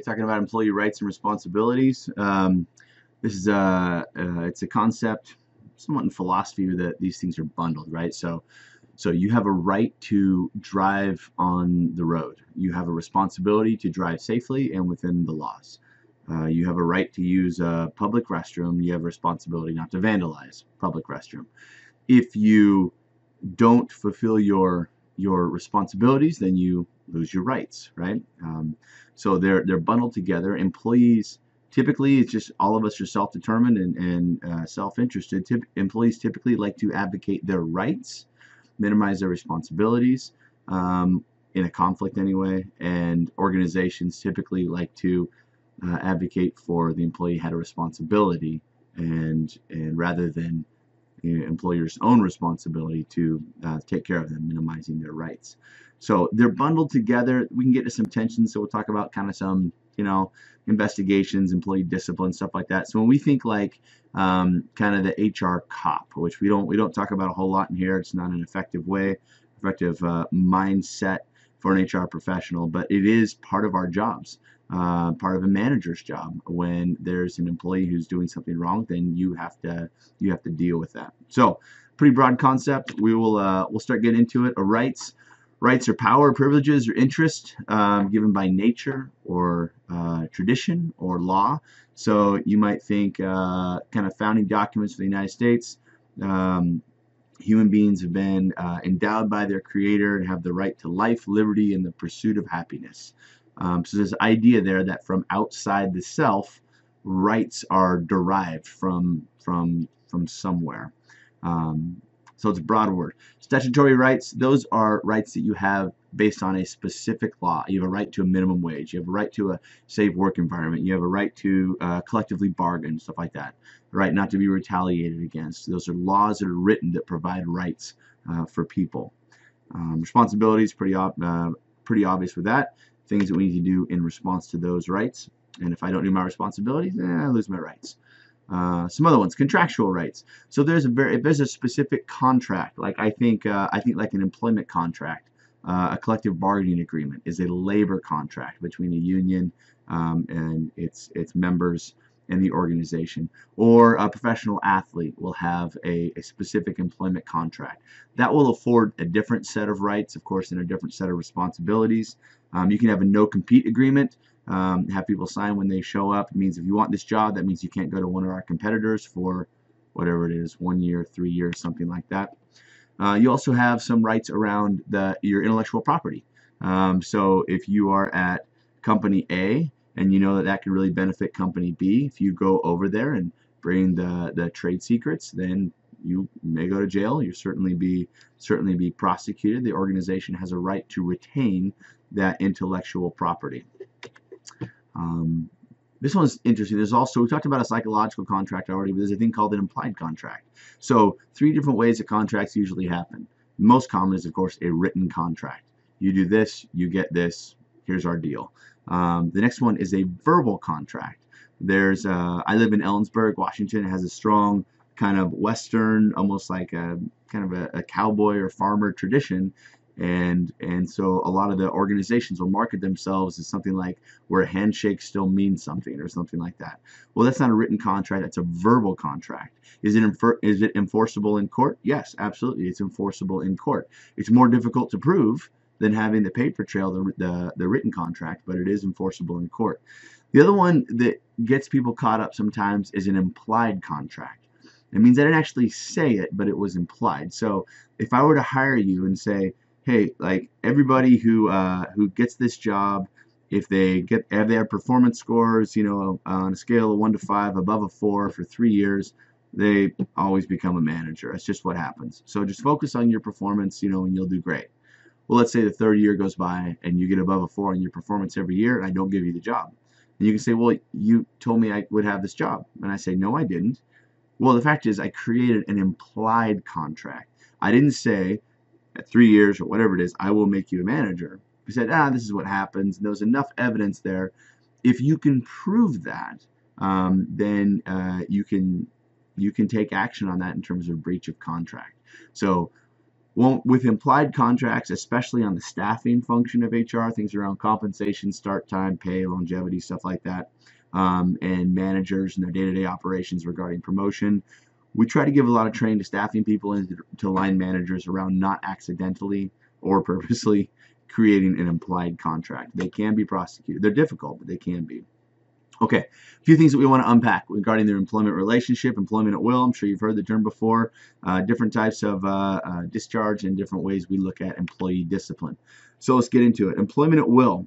We're talking about employee rights and responsibilities. Um, this is a uh, it's a concept, somewhat in philosophy that these things are bundled, right? So, so you have a right to drive on the road. You have a responsibility to drive safely and within the laws. Uh, you have a right to use a public restroom. You have a responsibility not to vandalize public restroom. If you don't fulfill your your responsibilities, then you lose your rights, right? Um, so they're they're bundled together. Employees typically it's just all of us are self-determined and, and uh, self-interested. Tip, employees typically like to advocate their rights, minimize their responsibilities um, in a conflict anyway, and organizations typically like to uh, advocate for the employee had a responsibility and and rather than employer's own responsibility to uh, take care of them, minimizing their rights. So they're bundled together. We can get to some tensions, so we'll talk about kind of some, you know, investigations, employee discipline, stuff like that. So when we think like um, kind of the HR cop, which we don't we don't talk about a whole lot in here. It's not an effective way, effective uh, mindset for an HR professional, but it is part of our jobs uh, part of a manager's job. When there's an employee who's doing something wrong, then you have to you have to deal with that. So, pretty broad concept. We will uh, we'll start getting into it. A rights rights are power, privileges, or interest um, given by nature or uh, tradition or law. So you might think uh, kind of founding documents for the United States. Um, human beings have been uh, endowed by their creator and have the right to life, liberty, and the pursuit of happiness. Um, so there's idea there that from outside the self, rights are derived from from from somewhere. Um, so it's a broad word. Statutory rights, those are rights that you have based on a specific law. You have a right to a minimum wage. You have a right to a safe work environment. You have a right to uh, collectively bargain, stuff like that. A right not to be retaliated against. Those are laws that are written that provide rights uh, for people. Um, responsibilities, pretty, uh, pretty obvious with that things that we need to do in response to those rights. And if I don't do my responsibilities, eh, I lose my rights. Uh, some other ones, contractual rights. So there's a very, if there's a specific contract, like I think, uh, I think like an employment contract, uh, a collective bargaining agreement is a labor contract between a union um, and its its members in the organization. Or a professional athlete will have a, a, specific employment contract. That will afford a different set of rights, of course, and a different set of responsibilities. Um, you can have a no-compete agreement, um, have people sign when they show up. It means if you want this job, that means you can't go to one of our competitors for whatever it is, one year, three years, something like that. Uh, you also have some rights around the, your intellectual property. Um, so if you are at company A and you know that that can really benefit company B, if you go over there and bring the, the trade secrets, then you may go to jail. You certainly be certainly be prosecuted. The organization has a right to retain that intellectual property. Um, this one's interesting. There's also, we talked about a psychological contract already, but there's a thing called an implied contract. So three different ways that contracts usually happen. most common is, of course, a written contract. You do this, you get this, here's our deal. Um, the next one is a verbal contract. There's, uh, I live in Ellensburg, Washington. It has a strong kind of Western, almost like a kind of a, a cowboy or farmer tradition and and so a lot of the organizations will market themselves as something like where a handshake still means something or something like that. Well that's not a written contract that's a verbal contract. Is it is it enforceable in court? Yes absolutely it's enforceable in court. It's more difficult to prove than having the paper trail the, the, the written contract but it is enforceable in court. The other one that gets people caught up sometimes is an implied contract. It means I didn't actually say it, but it was implied. So if I were to hire you and say, hey, like everybody who uh, who gets this job, if they get have their performance scores, you know, on a scale of one to five, above a four for three years, they always become a manager. That's just what happens. So just focus on your performance, you know, and you'll do great. Well, let's say the third year goes by and you get above a four in your performance every year, and I don't give you the job. And you can say, well, you told me I would have this job. And I say, no, I didn't. Well, the fact is I created an implied contract. I didn't say, at three years or whatever it is, I will make you a manager. We said, ah, this is what happens. And there was enough evidence there. If you can prove that, um, then uh, you can you can take action on that in terms of breach of contract. So well, with implied contracts, especially on the staffing function of HR, things around compensation, start time, pay, longevity, stuff like that, um, and managers and their day-to-day -day operations regarding promotion, we try to give a lot of training to staffing people and to line managers around not accidentally or purposely creating an implied contract. They can be prosecuted. They're difficult, but they can be. Okay, a few things that we want to unpack regarding their employment relationship, employment at will. I'm sure you've heard the term before. Uh, different types of uh, uh, discharge and different ways we look at employee discipline. So let's get into it. Employment at will.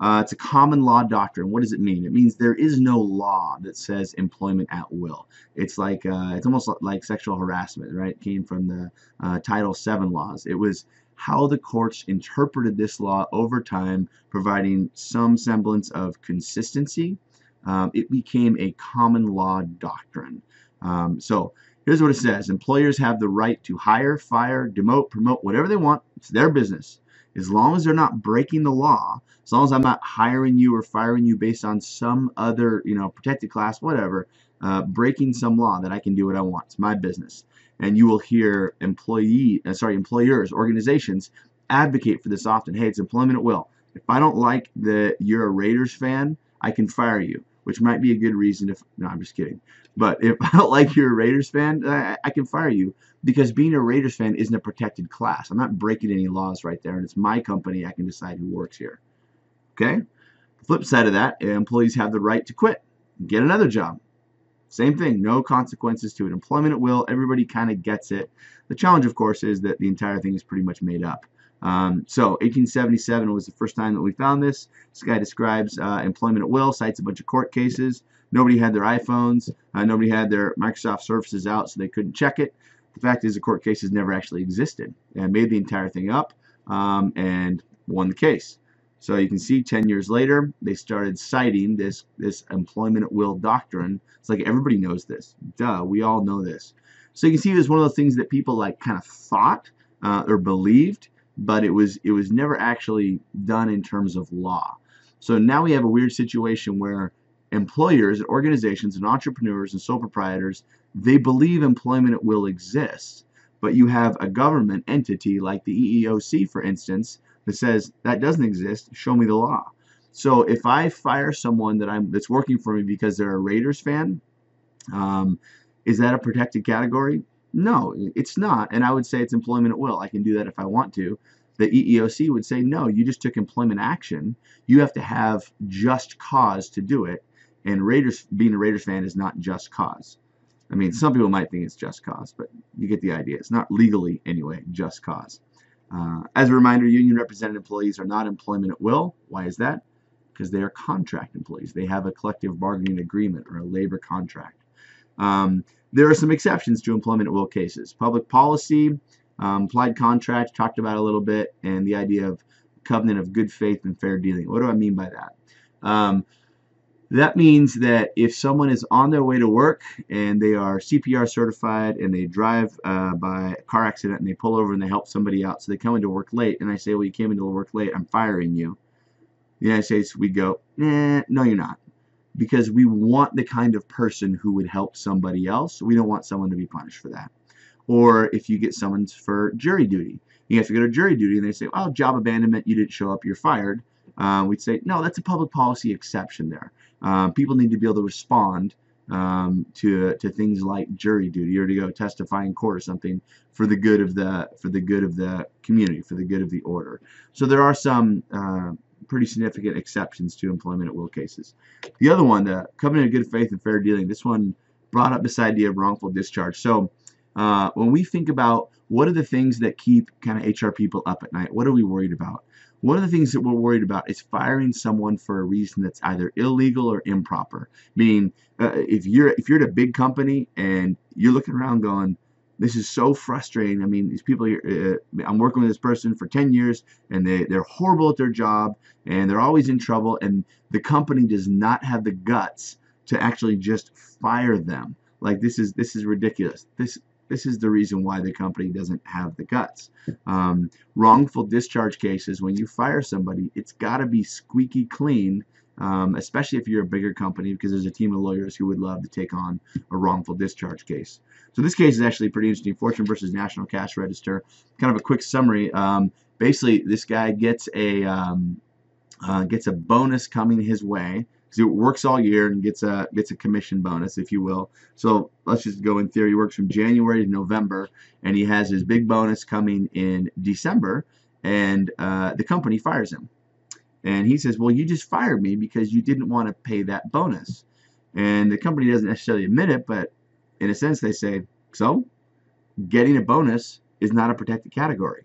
Uh, it's a common law doctrine. What does it mean? It means there is no law that says employment at will. It's like uh, it's almost like sexual harassment, right? It came from the uh, Title VII laws. It was how the courts interpreted this law over time, providing some semblance of consistency um, it became a common law doctrine. Um, so here's what it says. Employers have the right to hire, fire, demote, promote, whatever they want. It's their business. As long as they're not breaking the law, as long as I'm not hiring you or firing you based on some other, you know, protected class, whatever, uh, breaking some law that I can do what I want. It's my business. And you will hear employee, uh, sorry, employers, organizations advocate for this often. Hey, it's employment at will. If I don't like that you're a Raiders fan, I can fire you which might be a good reason if no I'm just kidding. But if I don't like you're a Raiders fan I, I, can fire you because being a Raiders fan isn't a protected class. I'm not breaking any laws right there and it's my company I can decide who works here. Okay? The flip side of that employees have the right to quit get another job. Same thing no consequences to it. Employment at will everybody kind of gets it. The challenge of course is that the entire thing is pretty much made up um, so 1877 was the first time that we found this. This guy describes uh, employment at will, cites a bunch of court cases. Nobody had their iPhones. Uh, nobody had their Microsoft services out, so they couldn't check it. The fact is the court cases never actually existed and made the entire thing up um, and won the case. So you can see 10 years later, they started citing this, this employment at will doctrine. It's like everybody knows this. Duh, we all know this. So you can see this is one of those things that people like kind of thought uh, or believed but it was it was never actually done in terms of law. So now we have a weird situation where employers, and organizations, and entrepreneurs and sole proprietors they believe employment will exist, but you have a government entity like the EEOC, for instance, that says that doesn't exist. Show me the law. So if I fire someone that I'm that's working for me because they're a Raiders fan, um, is that a protected category? No, it's not. And I would say it's employment at will. I can do that if I want to. The EEOC would say, no, you just took employment action. You have to have just cause to do it. And Raiders, being a Raiders fan is not just cause. I mean, some people might think it's just cause, but you get the idea. It's not legally, anyway, just cause. Uh, as a reminder, union represented employees are not employment at will. Why is that? Because they are contract employees. They have a collective bargaining agreement or a labor contract. Um, there are some exceptions to employment at will cases. Public policy, um, implied contract, talked about a little bit, and the idea of covenant of good faith and fair dealing. What do I mean by that? Um, that means that if someone is on their way to work and they are CPR certified and they drive uh, by a car accident and they pull over and they help somebody out, so they come into work late, and I say, well, you came into work late, I'm firing you. The United States, we go, no, you're not because we want the kind of person who would help somebody else. We don't want someone to be punished for that. Or if you get summoned for jury duty, you have to go to jury duty and they say, well, job abandonment, you didn't show up, you're fired. Uh, we'd say, no, that's a public policy exception there. Uh, people need to be able to respond um, to to things like jury duty or to go testify in court or something for the good of the for the good of the community, for the good of the order. So there are some uh, pretty significant exceptions to employment at will cases. The other one, the covenant of good faith and fair dealing, this one brought up this idea of wrongful discharge. So uh, when we think about what are the things that keep kind of HR people up at night, what are we worried about? One of the things that we're worried about is firing someone for a reason that's either illegal or improper. Meaning, uh, if you're if you're at a big company and you're looking around going, this is so frustrating. I mean, these people, uh, I'm working with this person for 10 years and they, they're horrible at their job and they're always in trouble and the company does not have the guts to actually just fire them. Like this is this is ridiculous. This this is the reason why the company doesn't have the guts. Um, wrongful discharge cases, when you fire somebody, it's got to be squeaky clean um, especially if you're a bigger company, because there's a team of lawyers who would love to take on a wrongful discharge case. So this case is actually pretty interesting. Fortune versus National Cash Register. Kind of a quick summary. Um, basically, this guy gets a um, uh, gets a bonus coming his way because he works all year and gets a gets a commission bonus, if you will. So let's just go in theory. He works from January to November, and he has his big bonus coming in December, and uh, the company fires him. And he says, well, you just fired me because you didn't want to pay that bonus. And the company doesn't necessarily admit it, but in a sense they say, so getting a bonus is not a protected category.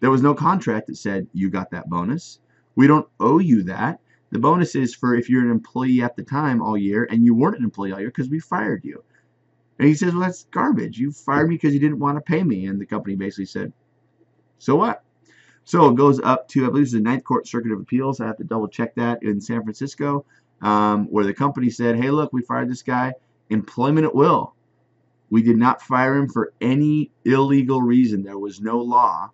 There was no contract that said you got that bonus. We don't owe you that. The bonus is for if you're an employee at the time all year and you weren't an employee all year because we fired you. And he says, well, that's garbage. You fired me because you didn't want to pay me. And the company basically said, so what? So it goes up to, I believe it's the Ninth Court Circuit of Appeals. I have to double check that in San Francisco, um, where the company said, hey, look, we fired this guy. Employment at will. We did not fire him for any illegal reason. There was no law.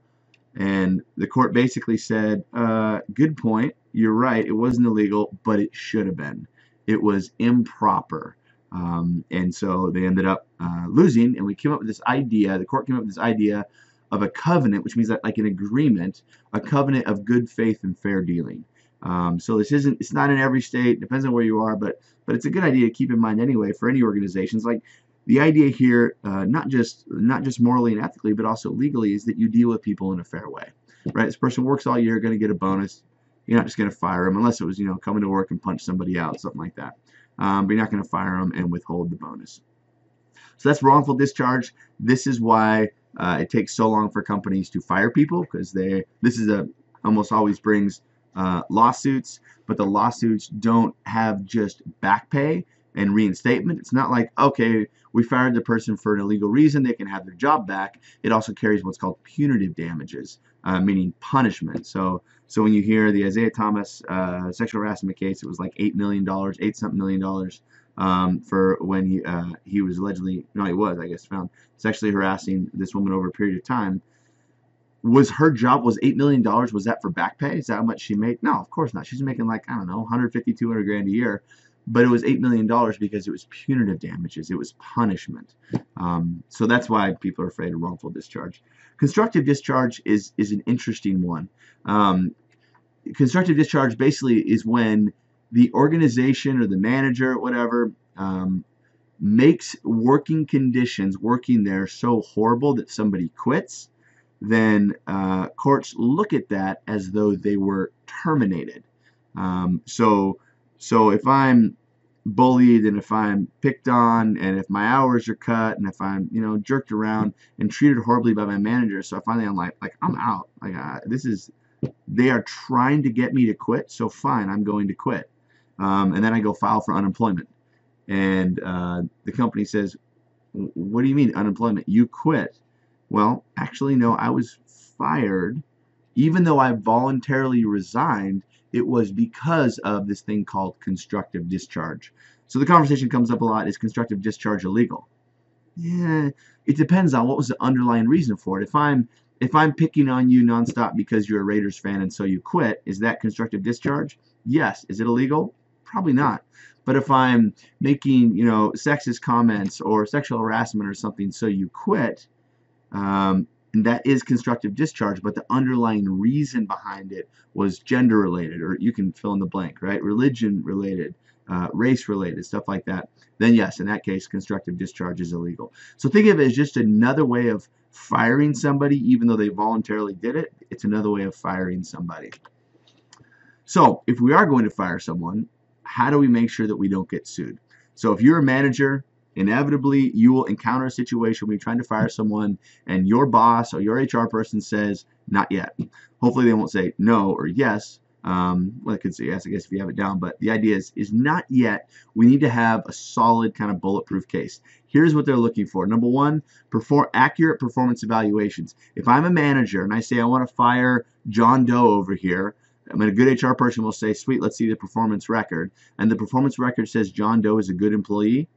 And the court basically said, uh, good point. You're right. It wasn't illegal, but it should have been. It was improper. Um, and so they ended up uh, losing, and we came up with this idea. The court came up with this idea of a covenant, which means that like an agreement, a covenant of good faith and fair dealing. Um, so this isn't, it's not in every state, depends on where you are, but but it's a good idea to keep in mind anyway for any organizations. Like the idea here, uh, not just not just morally and ethically, but also legally, is that you deal with people in a fair way, right? This person works all year, going to get a bonus. You're not just going to fire them unless it was, you know, coming to work and punch somebody out, something like that. Um, but you're not going to fire them and withhold the bonus. So that's wrongful discharge. This is why uh, it takes so long for companies to fire people because they this is a almost always brings uh, lawsuits, but the lawsuits don't have just back pay and reinstatement. It's not like, okay, we fired the person for an illegal reason, they can have their job back. It also carries what's called punitive damages, uh, meaning punishment. So so when you hear the Isaiah Thomas uh, sexual harassment case, it was like $8 million, 8 something million dollars um, for when he uh, he was allegedly no he was I guess found sexually harassing this woman over a period of time. Was her job was eight million dollars? Was that for back pay? Is that how much she made? No, of course not. She's making like I don't know 150 200 grand a year, but it was eight million dollars because it was punitive damages. It was punishment. Um, so that's why people are afraid of wrongful discharge. Constructive discharge is is an interesting one. Um, constructive discharge basically is when the organization or the manager, or whatever, um, makes working conditions working there so horrible that somebody quits, then uh, courts look at that as though they were terminated. Um, so, so if I'm bullied and if I'm picked on and if my hours are cut and if I'm you know jerked around and treated horribly by my manager, so finally I'm like like I'm out. Like uh, this is they are trying to get me to quit, so fine, I'm going to quit um, and then I go file for unemployment. And uh, the company says, what do you mean unemployment? You quit. Well, actually, no, I was fired. Even though I voluntarily resigned, it was because of this thing called constructive discharge. So the conversation comes up a lot, is constructive discharge illegal? Yeah, it depends on what was the underlying reason for it. If I'm if I'm picking on you nonstop because you're a Raiders fan and so you quit, is that constructive discharge? Yes. Is it illegal? Probably not. But if I'm making, you know, sexist comments or sexual harassment or something so you quit, um, and that is constructive discharge, but the underlying reason behind it was gender related, or you can fill in the blank, right? Religion related, uh, race related, stuff like that, then yes, in that case, constructive discharge is illegal. So think of it as just another way of firing somebody, even though they voluntarily did it. It's another way of firing somebody. So if we are going to fire someone, how do we make sure that we don't get sued? So if you're a manager, inevitably you will encounter a situation where you're trying to fire someone and your boss or your HR person says, not yet. Hopefully they won't say no or yes. Um, well, I could say yes, I guess, if you have it down, but the idea is, is not yet. We need to have a solid kind of bulletproof case. Here's what they're looking for. Number one, perform accurate performance evaluations. If I'm a manager and I say I want to fire John Doe over here, I mean, a good HR person will say, sweet, let's see the performance record. And the performance record says John Doe is a good employee.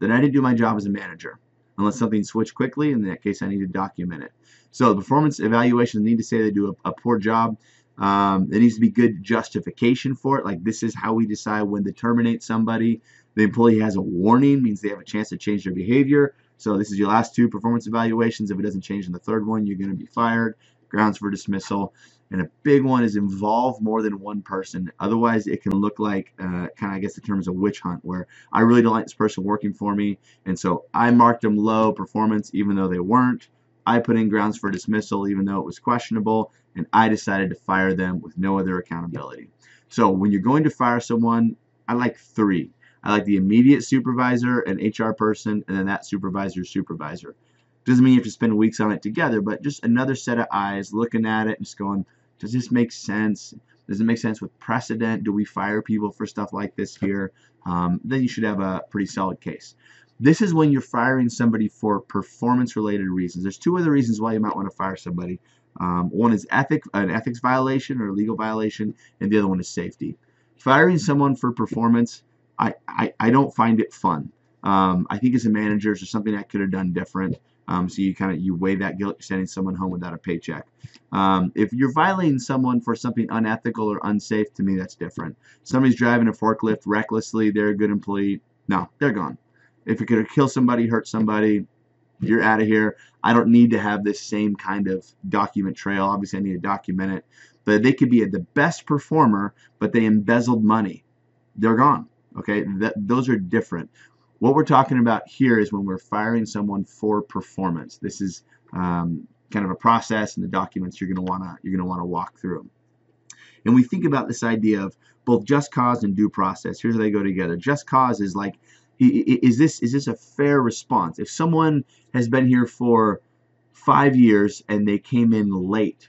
Then I didn't do my job as a manager. Unless something switched quickly, in that case, I need to document it. So the performance evaluations need to say they do a, a poor job. Um, there needs to be good justification for it. Like this is how we decide when to terminate somebody. The employee has a warning, means they have a chance to change their behavior. So this is your last two performance evaluations. If it doesn't change in the third one, you're going to be fired. Grounds for dismissal. And a big one is involve more than one person. Otherwise, it can look like, uh, kind of, I guess the term is a witch hunt, where I really don't like this person working for me. And so I marked them low performance, even though they weren't. I put in grounds for dismissal, even though it was questionable. And I decided to fire them with no other accountability. So when you're going to fire someone, I like three. I like the immediate supervisor, an HR person, and then that supervisor's supervisor. Doesn't mean you have to spend weeks on it together, but just another set of eyes looking at it and just going, does this make sense? Does it make sense with precedent? Do we fire people for stuff like this here? Um, then you should have a pretty solid case. This is when you're firing somebody for performance-related reasons. There's two other reasons why you might want to fire somebody. Um, one is ethic, an ethics violation or legal violation, and the other one is safety. Firing someone for performance, I, I, I don't find it fun. Um, I think as a manager, there's something I could have done different. Um, so you kind of you weigh that guilt. You're sending someone home without a paycheck. Um, if you're violating someone for something unethical or unsafe, to me that's different. Somebody's driving a forklift recklessly. They're a good employee. No, they're gone. If you're gonna kill somebody, hurt somebody, you're out of here. I don't need to have this same kind of document trail. Obviously, I need to document it. But they could be the best performer, but they embezzled money. They're gone. Okay, those are different. What we're talking about here is when we're firing someone for performance. This is um, kind of a process and the documents you're going to want to you're going to want to walk through. And we think about this idea of both just cause and due process. Here's how they go together. Just cause is like is this is this a fair response? If someone has been here for five years and they came in late,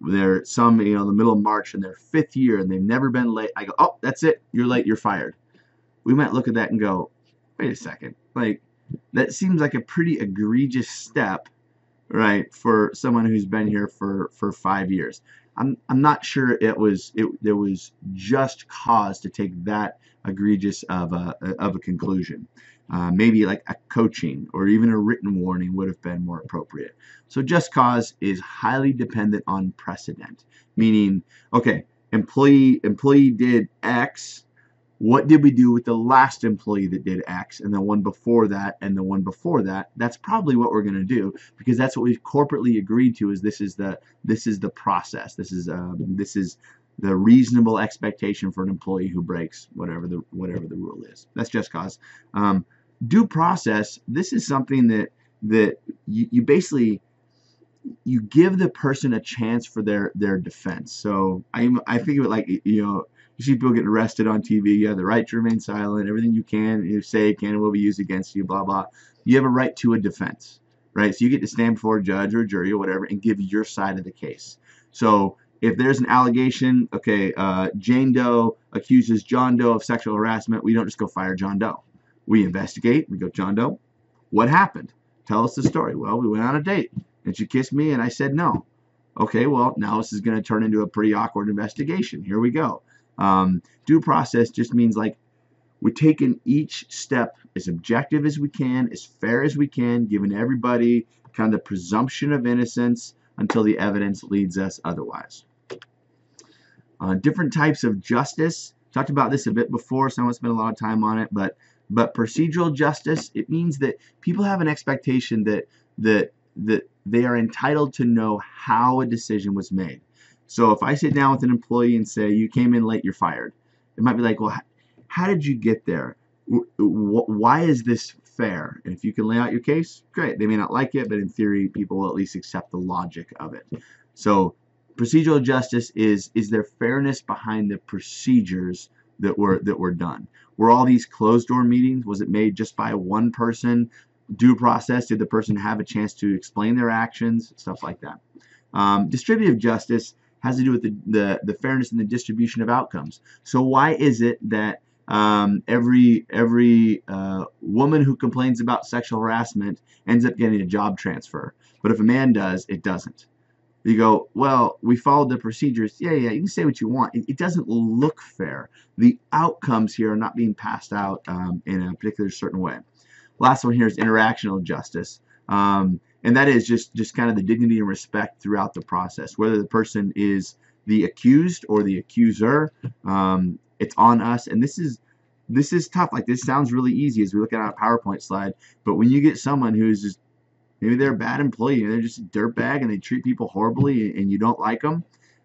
they're some you know in the middle of March and their fifth year and they've never been late. I go, oh, that's it, you're late, you're fired. We might look at that and go, wait a second, like that seems like a pretty egregious step, right, for someone who's been here for for five years. I'm I'm not sure it was it there was just cause to take that egregious of a of a conclusion. Uh, maybe like a coaching or even a written warning would have been more appropriate. So just cause is highly dependent on precedent, meaning okay, employee employee did X what did we do with the last employee that did X and the one before that and the one before that? That's probably what we're going to do because that's what we've corporately agreed to is this is the this is the process. This is um, this is the reasonable expectation for an employee who breaks whatever the whatever the rule is. That's just cause. Um, due process this is something that that you, you basically you give the person a chance for their their defense. So I I think of it like you know you see people getting arrested on TV. You have the right to remain silent. Everything you can, you say can and will be used against you, blah, blah. You have a right to a defense, right? So you get to stand before a judge or a jury or whatever and give your side of the case. So if there's an allegation, okay, uh, Jane Doe accuses John Doe of sexual harassment, we don't just go fire John Doe. We investigate. We go, John Doe, what happened? Tell us the story. Well, we went on a date and she kissed me and I said no. Okay, well, now this is going to turn into a pretty awkward investigation. Here we go. Um, due process just means like we're taking each step as objective as we can, as fair as we can, giving everybody kind of the presumption of innocence until the evidence leads us otherwise. Uh, different types of justice. Talked about this a bit before, so I won't spend a lot of time on it, but but procedural justice, it means that people have an expectation that that that they are entitled to know how a decision was made. So if I sit down with an employee and say, you came in late, you're fired, it might be like, well, how did you get there? Why is this fair? And if you can lay out your case, great. They may not like it, but in theory, people will at least accept the logic of it. So procedural justice is, is there fairness behind the procedures that were, that were done? Were all these closed door meetings? Was it made just by one person? Due process? Did the person have a chance to explain their actions? Stuff like that. Um, distributive justice has to do with the, the, the fairness and the distribution of outcomes. So why is it that um, every every uh, woman who complains about sexual harassment ends up getting a job transfer, but if a man does, it doesn't? You go, well, we followed the procedures. Yeah, yeah, you can say what you want. It, it doesn't look fair. The outcomes here are not being passed out um, in a particular certain way. Last one here is interactional justice. Um, and that is just just kind of the dignity and respect throughout the process whether the person is the accused or the accuser. Um, it's on us, and this is this is tough. Like this sounds really easy as we look at our PowerPoint slide, but when you get someone who's just maybe they're a bad employee, and they're just a dirtbag, and they treat people horribly, and you don't like them,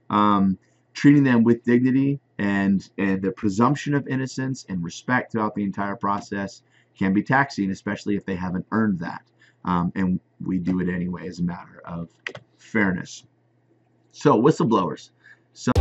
um, treating them with dignity and and the presumption of innocence and respect throughout the entire process can be taxing, especially if they haven't earned that. Um, and we do it anyway as a matter of fairness. So whistleblowers. So